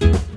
you